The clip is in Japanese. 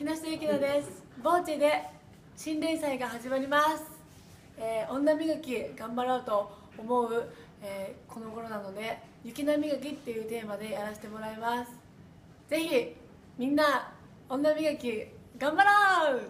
木下ゆきなです。ボーチで新連載が始まります、えー女磨き頑張ろうと思う、えーこの頃なので雪き磨きっていうテーマでやらせてもらいます。ぜひみんな女磨き頑張ろう!